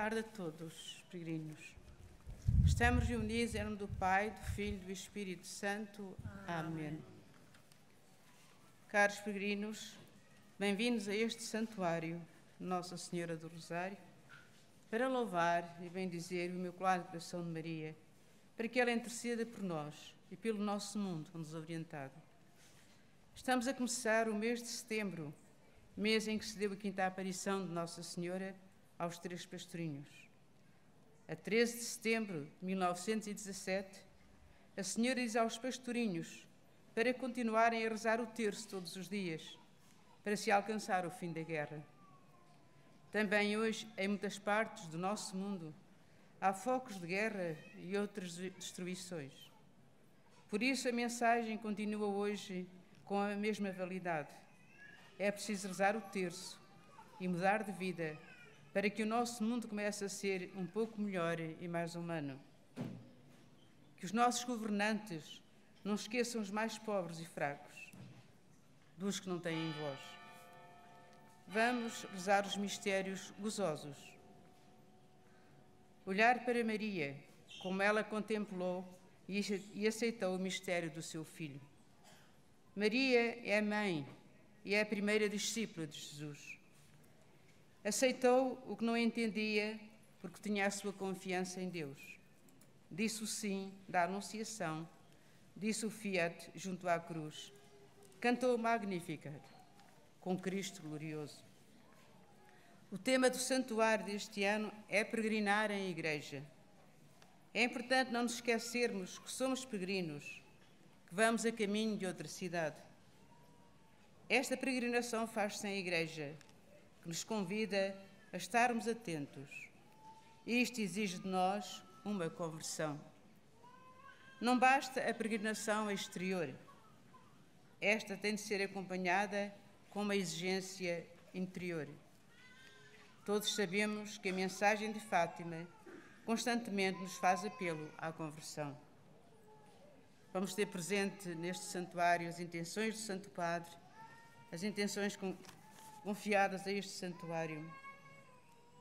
Tarde a todos, peregrinos. Estamos reunidos em nome do Pai, do Filho e do Espírito Santo. Amém. Amém. Caros peregrinos, bem-vindos a este santuário, Nossa Senhora do Rosário, para louvar e bendizer o Imaculado Coração de Maria, para que ela interceda por nós e pelo nosso mundo nos orientado. Estamos a começar o mês de setembro, mês em que se deu a quinta aparição de Nossa Senhora aos três pastorinhos. A 13 de setembro de 1917, a Senhora diz aos pastorinhos para continuarem a rezar o terço todos os dias, para se alcançar o fim da guerra. Também hoje, em muitas partes do nosso mundo, há focos de guerra e outras destruições. Por isso, a mensagem continua hoje com a mesma validade. É preciso rezar o terço e mudar de vida para que o nosso mundo comece a ser um pouco melhor e mais humano. Que os nossos governantes não esqueçam os mais pobres e fracos, dos que não têm voz. Vamos rezar os mistérios gozosos. Olhar para Maria, como ela contemplou e aceitou o mistério do seu filho. Maria é a mãe e é a primeira discípula de Jesus. Aceitou o que não entendia porque tinha a sua confiança em Deus. Disse o sim da Anunciação, disse o fiat junto à cruz. Cantou o Magnificat com Cristo glorioso. O tema do santuário deste ano é peregrinar em igreja. É importante não nos esquecermos que somos peregrinos, que vamos a caminho de outra cidade. Esta peregrinação faz-se em igreja, que nos convida a estarmos atentos. Isto exige de nós uma conversão. Não basta a peregrinação exterior. Esta tem de ser acompanhada com uma exigência interior. Todos sabemos que a mensagem de Fátima constantemente nos faz apelo à conversão. Vamos ter presente neste santuário as intenções do Santo Padre, as intenções confiadas a este santuário,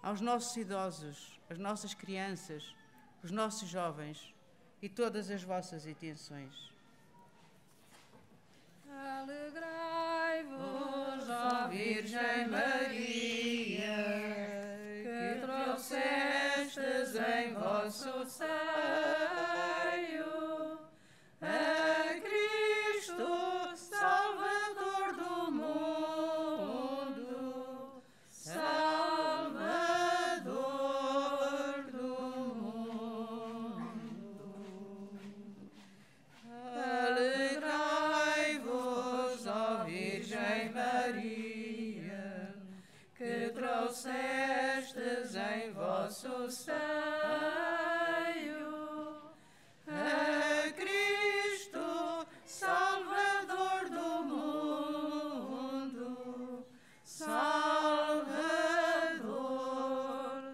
aos nossos idosos, às nossas crianças, os nossos jovens e todas as vossas intenções. Alegrai-vos, ó Virgem Maria, que trouxestes em vosso seio vosso seio a Cristo, Salvador do mundo, Salvador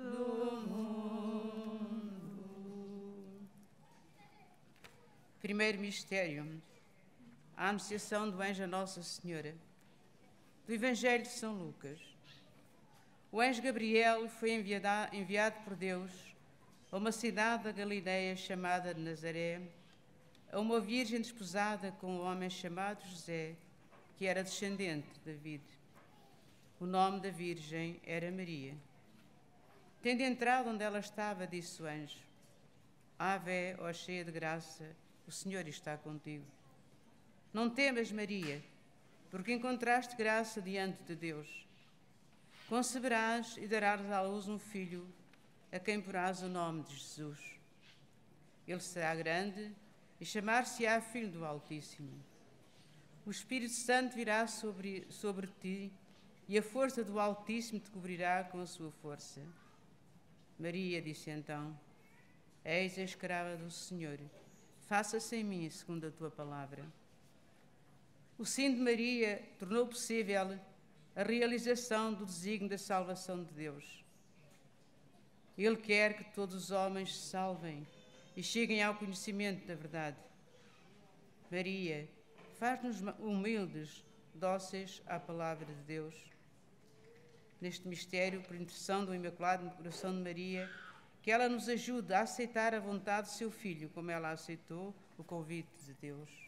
do mundo. Primeiro mistério, a anunciação do anjo a Nossa Senhora, do Evangelho de São Lucas. O anjo Gabriel foi enviado, por Deus a uma cidade da Galileia chamada Nazaré, a uma virgem desposada com um homem chamado José, que era descendente de David. O nome da virgem era Maria. Tendo entrado onde ela estava, disse o anjo: Ave, ó cheia de graça, o Senhor está contigo. Não temas, Maria, porque encontraste graça diante de Deus. Conceberás e darás à luz um filho, a quem porás o nome de Jesus. Ele será grande e chamar-se-á Filho do Altíssimo. O Espírito Santo virá sobre, sobre ti e a força do Altíssimo te cobrirá com a sua força. Maria disse então: Eis a escrava do Senhor, faça-se em mim segundo a tua palavra. O sim de Maria tornou possível a realização do desígnio da salvação de Deus. Ele quer que todos os homens se salvem e cheguem ao conhecimento da verdade. Maria, faz-nos humildes, dóceis à palavra de Deus. neste mistério, por intercessão do Imaculado Coração de Maria, que ela nos ajude a aceitar a vontade do seu Filho, como ela aceitou o convite de Deus.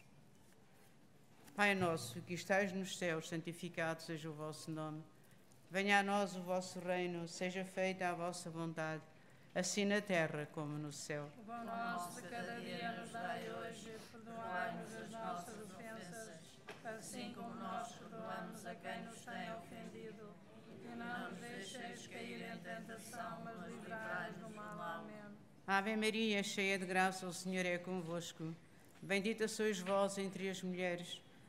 Pai nosso, que estais nos céus, santificado seja o vosso nome. Venha a nós o vosso reino, seja feita a vossa vontade, assim na terra como no céu. O pão nosso de cada dia nos dai hoje, perdoai-nos as nossas ofensas, assim como nós perdoamos a quem nos tem ofendido. E não nos deixeis cair em tentação, mas livrai-nos do mal. Amém. Ave Maria, cheia de graça, o Senhor é convosco. Bendita sois vós entre as mulheres,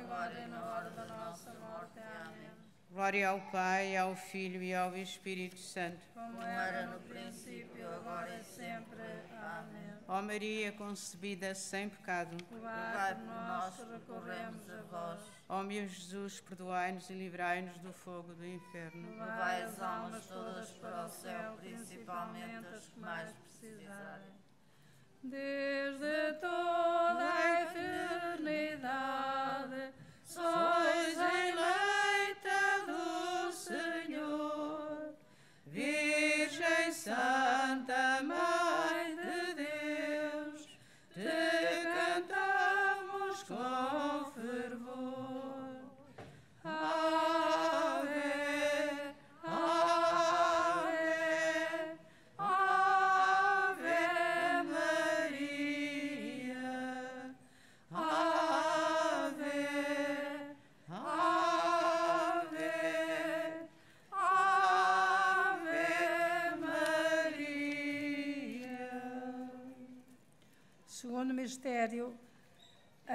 agora e na hora da nossa morte. Amém. Glória ao Pai, ao Filho e ao Espírito Santo. Como era no princípio, agora e sempre. Amém. Ó Maria concebida sem pecado, Rogai por nós recorremos a vós. ó meu Jesus, perdoai-nos e livrai-nos do fogo do inferno. Levai as almas todas para o céu, principalmente as que mais precisarem. Desde toda a eternidade, sois eleita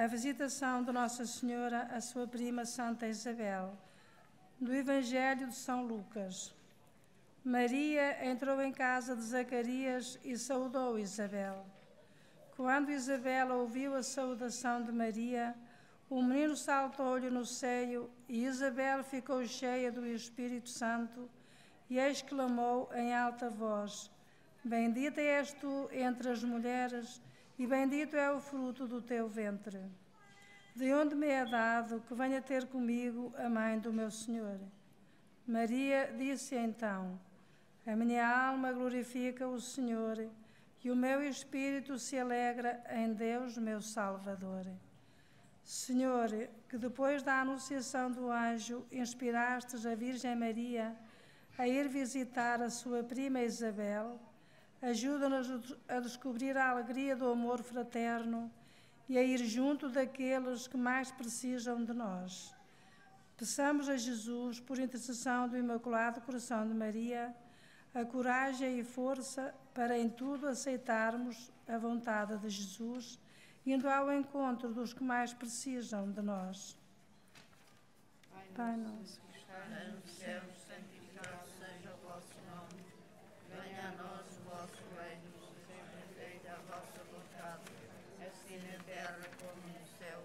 visitação de Nossa Senhora à sua prima Santa Isabel, do Evangelho de São Lucas. Maria entrou em casa de Zacarias e saudou Isabel. Quando Isabel ouviu a saudação de Maria, o menino saltou-lhe no seio e Isabel ficou cheia do Espírito Santo e exclamou em alta voz: Bendita és tu entre as mulheres, e bendito é o fruto do teu ventre. de onde me é dado que venha ter comigo a mãe do meu Senhor. Maria disse então: A minha alma glorifica o Senhor e o meu espírito se alegra em Deus, meu Salvador. Senhor, que depois da anunciação do anjo inspirastes a Virgem Maria a ir visitar a sua prima Isabel, ajuda-nos a descobrir a alegria do amor fraterno e a ir junto daqueles que mais precisam de nós. Peçamos a Jesus, por intercessão do Imaculado Coração de Maria, a coragem e força para em tudo aceitarmos a vontade de Jesus, indo ao encontro dos que mais precisam de nós. Pai nosso. nos céus, santificado seja o vosso nome. Venha a nós o vosso reino, seja feita a vossa vontade, assim na terra como no céu.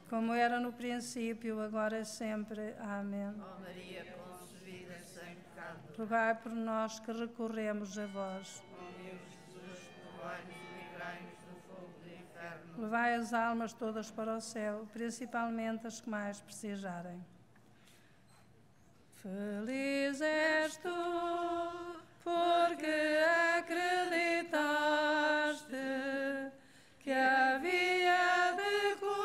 Como era no princípio, agora e sempre. Amém. Ó Maria concebida sem pecado, Rogai por nós que recorremos a vós. ó meu Jesus, perdoai-nos e livrai-nos do fogo do inferno. Levai as almas todas para o céu, principalmente as que mais precisarem. Feliz és tu, porque acreditaste que havia de cumprir-se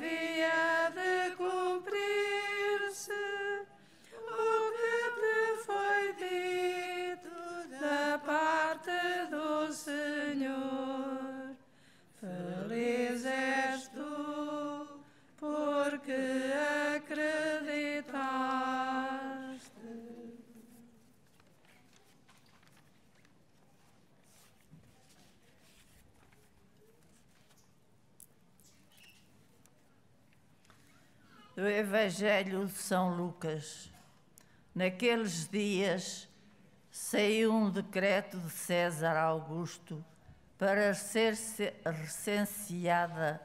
via do Evangelho de São Lucas. Naqueles dias saiu um decreto de César Augusto para ser recenseada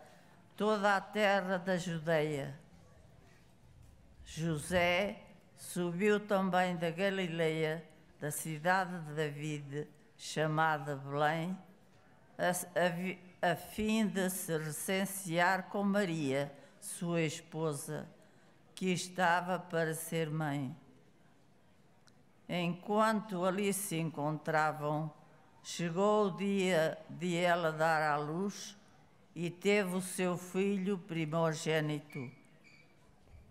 toda a terra da Judeia. José subiu também da Galileia, da cidade de David, chamada Belém, a, a, a fim de se recensear com Maria, sua esposa, que estava para ser mãe. Enquanto ali se encontravam, chegou o dia de ela dar à luz e teve o seu filho primogênito.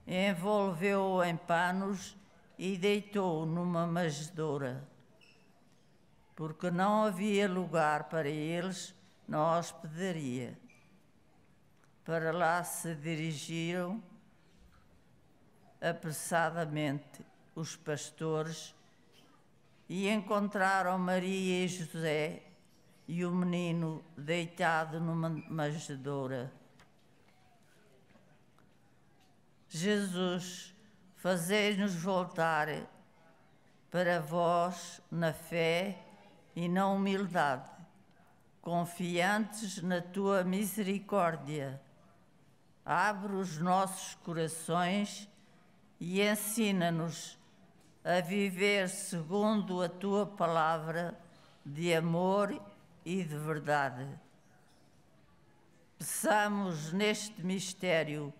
Envolveu-o em panos e deitou-o numa manjedoura, porque não havia lugar para eles na hospedaria. Para lá se dirigiram apressadamente os pastores e encontraram Maria e José e o menino deitado numa manjedoura. Jesus, fazei-nos voltar para vós na fé e na humildade, confiantes na tua misericórdia. Abre os nossos corações e ensina-nos a viver segundo a tua palavra de amor e de verdade. Peçamos neste mistério,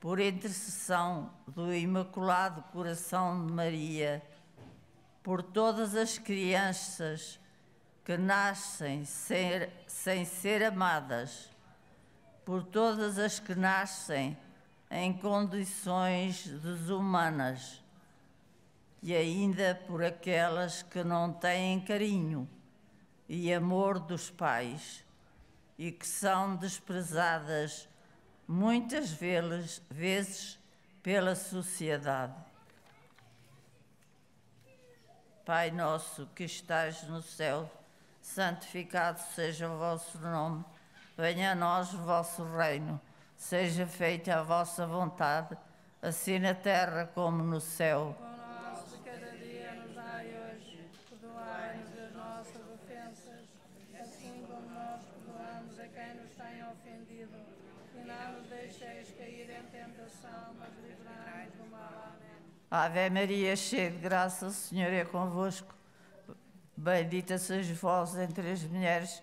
por intercessão do Imaculado Coração de Maria, por todas as crianças que nascem sem, sem ser amadas, por todas as que nascem em condições desumanas e ainda por aquelas que não têm carinho e amor dos pais e que são desprezadas muitas vezes, pela sociedade. Pai nosso que estás no céu, santificado seja o vosso nome, venha a nós o vosso reino, seja feita a vossa vontade, assim na terra como no céu. Ave Maria, cheia de graça, o Senhor é convosco. Bendita sois vós entre as mulheres,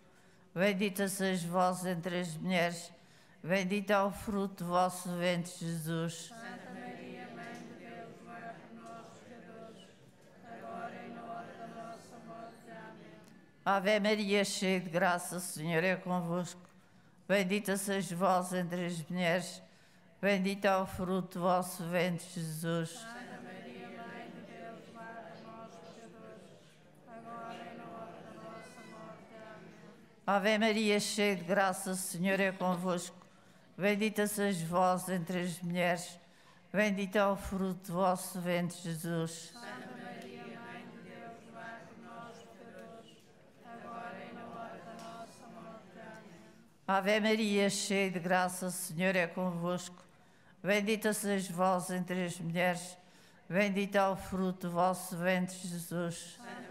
Bendita sois vós entre as mulheres, bendito é o fruto do vosso ventre, Jesus. Santa Maria, Mãe de Deus, vai por nós, pecadores, agora e na hora da nossa morte. Amém. Ave Maria, cheia de graça, o Senhor é convosco. Bendita sois vós entre as mulheres, bendito é o fruto do vosso ventre, Jesus. Santa Ave Maria, cheia de graça, o Senhor é convosco. Bendita sois vós entre as mulheres, bendito é o fruto do vosso ventre, Jesus. Santa Maria, Mãe de Deus, por nós, agora e na hora da nossa morte. Ave Maria, cheia de graça, o Senhor é convosco. Bendita sois vós entre as mulheres, bendito é o fruto do vosso ventre, Jesus. Santa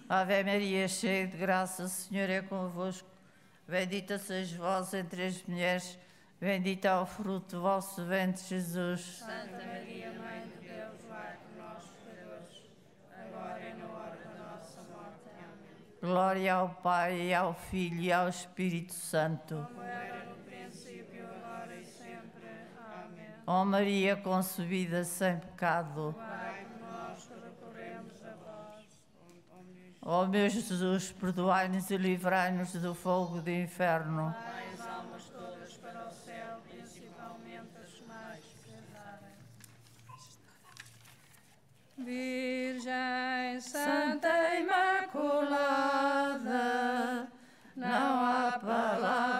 Ave Maria, cheia de graça, o Senhor é convosco. Bendita sois vós entre as mulheres, bendito é o fruto do vosso ventre, Jesus. Santa Maria, Mãe de Deus, rogai por nós, pecadores, agora e na hora da nossa morte. Amém. Glória ao Pai, e ao Filho e ao Espírito Santo. Como era no princípio, agora e sempre. Amém. Ó Maria concebida sem pecado, Pai, nós que recorremos a vós. Ó meu Jesus, perdoai-nos e livrai-nos do fogo do inferno. Dai as almas todas para o céu, principalmente as mais pesadas. Virgem Santa Imaculada, não há palavras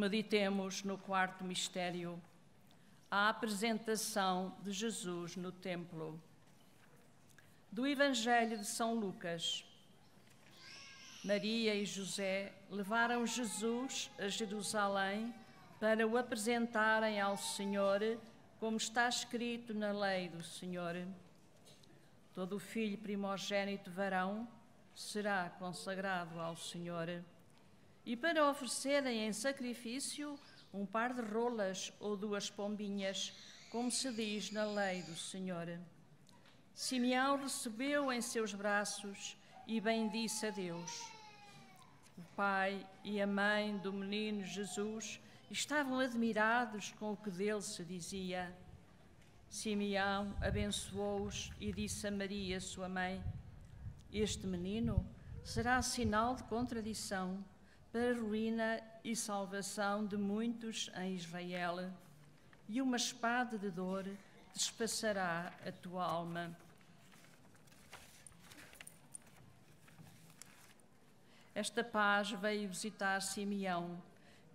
Meditemos no quarto mistério, a apresentação de Jesus no templo. Do Evangelho de São Lucas. Maria e José levaram Jesus a Jerusalém para o apresentarem ao Senhor, como está escrito na lei do Senhor. Todo filho primogênito varão será consagrado ao Senhor e para oferecerem em sacrifício um par de rolas ou duas pombinhas, como se diz na lei do Senhor. Simeão recebeu em seus braços e bendisse a Deus. O pai e a mãe do menino Jesus estavam admirados com o que dele se dizia. Simeão abençoou-os e disse a Maria, sua mãe: Este menino será sinal de contradição para ruína e salvação de muitos em Israel, e uma espada de dor despassará a tua alma. Esta paz veio visitar Simeão,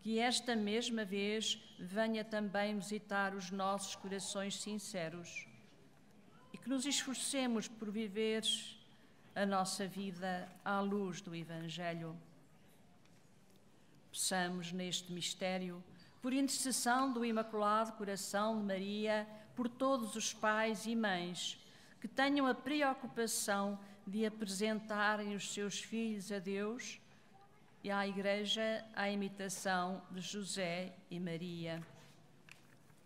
que esta mesma vez venha também visitar os nossos corações sinceros e que nos esforcemos por viver a nossa vida à luz do Evangelho. Peçamos neste mistério, por intercessão do Imaculado Coração de Maria, por todos os pais e mães que tenham a preocupação de apresentarem os seus filhos a Deus e à Igreja à imitação de José e Maria.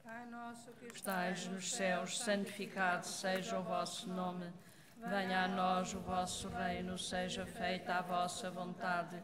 Pai nosso que Estais nos céus, santificado seja o vosso nome. Venha a nós o vosso reino, seja feita a vossa vontade,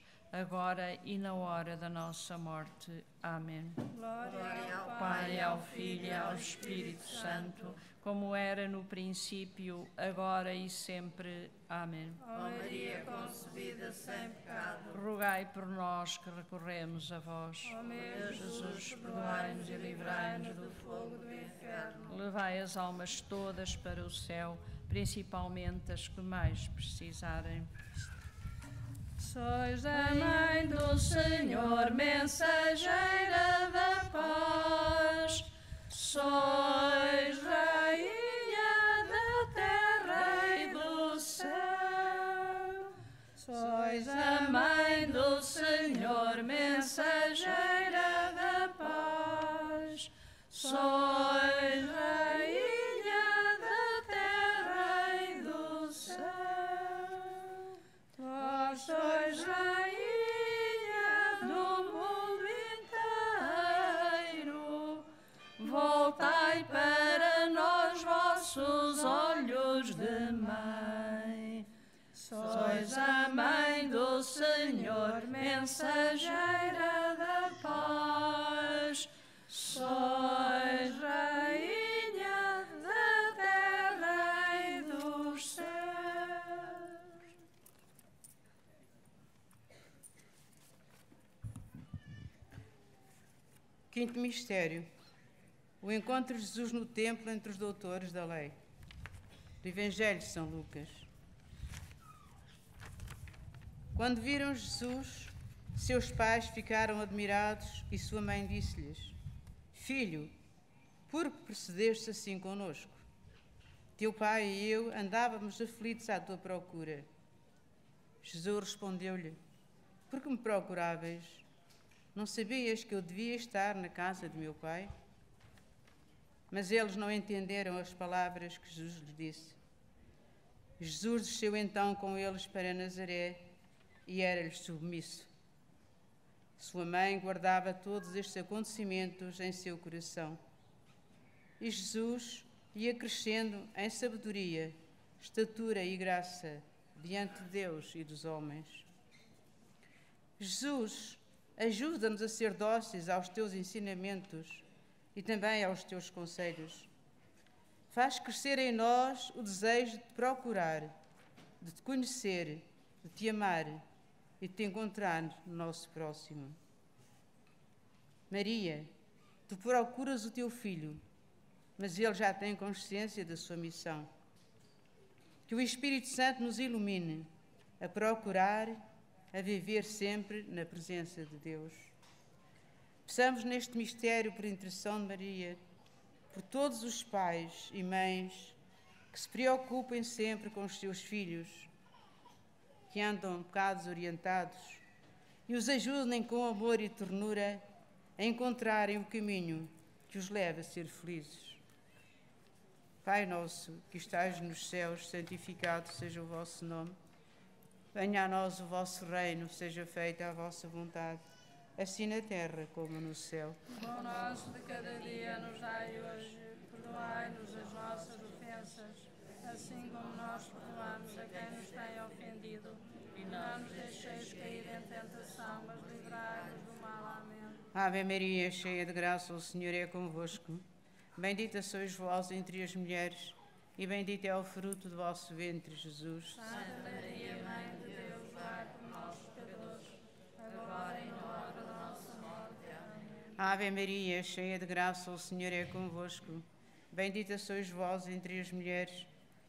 agora e na hora da nossa morte. Amém. Glória ao Pai, ao Filho e ao Espírito Santo, como era no princípio, agora e sempre. Amém. Ó Maria concebida sem pecado, rogai por nós que recorremos a vós. Ó meu Jesus, perdoai-nos e livrai-nos do fogo do inferno. Levai as almas todas para o céu, principalmente as que mais precisarem. Sois a mãe do Senhor, mensageira da paz. Sois rainha da terra e do céu. Sois a mãe do Senhor, mensageira da paz. Sois sois Sois a mãe do Senhor, mensageira da paz. Sois rainha. Quinto mistério: o encontro de Jesus no templo entre os doutores da lei. Do Evangelho de São Lucas. Quando viram Jesus, seus pais ficaram admirados e sua mãe disse-lhes: Filho, por que procedeste assim conosco? Teu pai e eu andávamos aflitos à tua procura. Jesus respondeu-lhe: Por que me procuráveis? Não sabias que eu devia estar na casa de meu pai? Mas eles não entenderam as palavras que Jesus lhes disse. Jesus desceu então com eles para Nazaré e era-lhes submisso. Sua mãe guardava todos estes acontecimentos em seu coração. E Jesus ia crescendo em sabedoria, estatura e graça diante de Deus e dos homens. Jesus, ajuda-nos a ser dóceis aos teus ensinamentos e também aos teus conselhos. Faz crescer em nós o desejo de te procurar, de te conhecer, de te amar e te encontrar no nosso próximo. Maria, tu procuras o teu filho, mas ele já tem consciência da sua missão. Que o Espírito Santo nos ilumine a procurar, a viver sempre na presença de Deus. Peçamos neste mistério, por intercessão de Maria, por todos os pais e mães que se preocupem sempre com os seus filhos, que andam um bocado desorientados, e os ajudem com amor e ternura a encontrarem o caminho que os leve a ser felizes. Pai nosso, que estás nos céus, santificado seja o vosso nome. Venha a nós o vosso reino, seja feita a vossa vontade, assim na terra como no céu. O nosso de cada dia nos dai hoje, perdoai-nos as nossas assim como nós perdoamos a quem nos tem ofendido. E não nos deixeis cair em tentação, mas livrai-nos do mal. Amém. Ave Maria, cheia de graça, o Senhor é convosco. Bendita sois vós entre as mulheres, e bendito é o fruto do vosso ventre, Jesus. Santa Maria, Mãe de Deus, rogai por nós, pecadores, agora e na hora da nossa morte. Amém. Ave Maria, cheia de graça, o Senhor é convosco. Bendita sois vós entre as mulheres,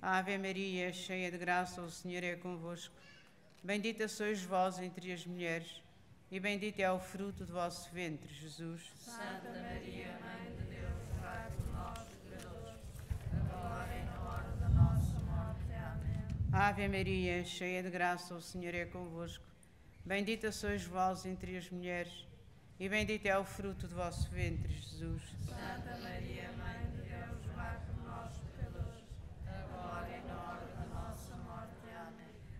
Ave Maria, cheia de graça, o Senhor é convosco. Bendita sois vós entre as mulheres, e bendito é o fruto do vosso ventre, Jesus. Santa Maria, Mãe de Deus, rogai por nós, pecadores, agora e na hora da nossa morte. Amém. Ave Maria, cheia de graça, o Senhor é convosco. Bendita sois vós entre as mulheres, e bendito é o fruto do vosso ventre, Jesus. Santa Maria, Mãe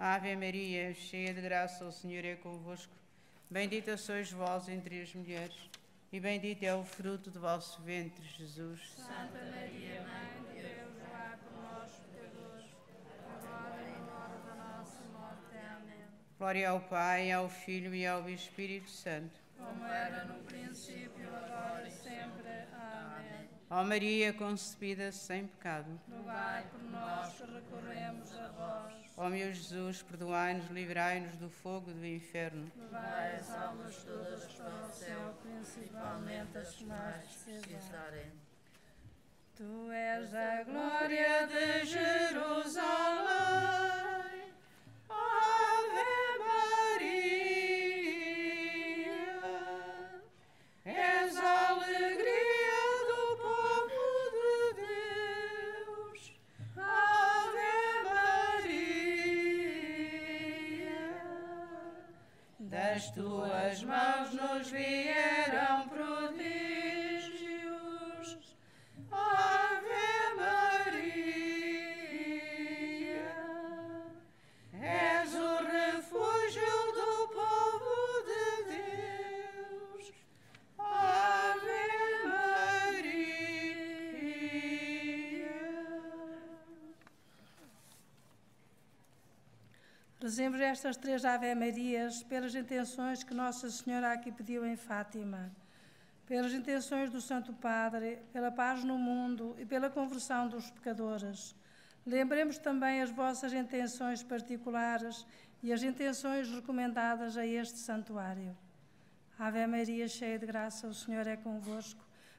Ave Maria, cheia de graça, o Senhor é convosco. Bendita sois vós entre as mulheres, e bendito é o fruto do vosso ventre, Jesus. Santa Maria, Mãe de Deus, rogai por nós, pecadores, agora e na hora da nossa morte. Amém. Glória ao Pai, ao Filho e ao Espírito Santo. Como era no princípio, agora e sempre. Amém. Ó Maria concebida sem pecado, Rogai por nós que recorremos a vós. Ó meu Jesus, perdoai-nos, livrai-nos do fogo do inferno. Levai as almas todas para o céu, principalmente as que mais precisarem. Tu és a glória de Jerusalém. Estas três Ave Marias pelas intenções que Nossa Senhora aqui pediu em Fátima, pelas intenções do Santo Padre, pela paz no mundo e pela conversão dos pecadores. Lembremos também as vossas intenções particulares e as intenções recomendadas a este santuário. Ave Maria, cheia de graça, o Senhor é convosco.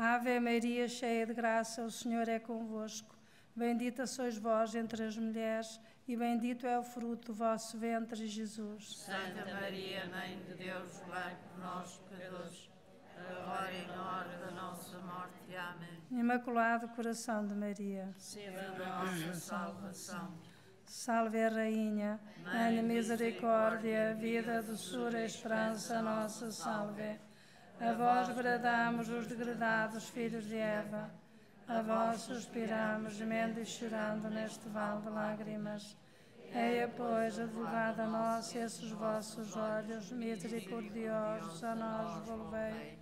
Ave Maria, cheia de graça, o Senhor é convosco. Bendita sois vós entre as mulheres, e bendito é o fruto do vosso ventre, Jesus. Santa Maria, Mãe de Deus, rogai por nós, pecadores, agora e na hora da nossa morte. Amém. Imaculado coração de Maria. Sede Da nossa salvação. Salve a Rainha, Mãe de misericórdia, vida, doçura e esperança, nossa salve. A vós bradamos os degredados filhos de Eva, a vós suspiramos, gemendo e chorando neste vale de lágrimas. Eia, pois, advogada nossa, esses vossos olhos misericordiosos a nós volvei.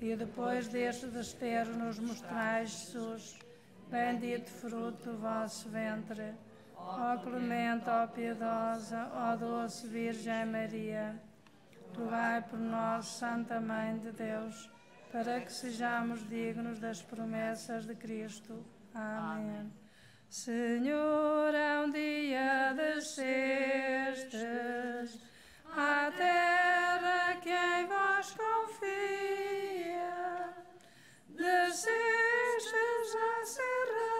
E depois deste desterro nos mostrais, Jesus, bendito fruto do vosso ventre. Ó clemente, ó piedosa, ó doce Virgem Maria, rogai por nós, Santa Mãe de Deus, para que sejamos dignos das promessas de Cristo. Amém. Amém. Senhor, há um dia descestes à terra que em vós confia, descestes à serra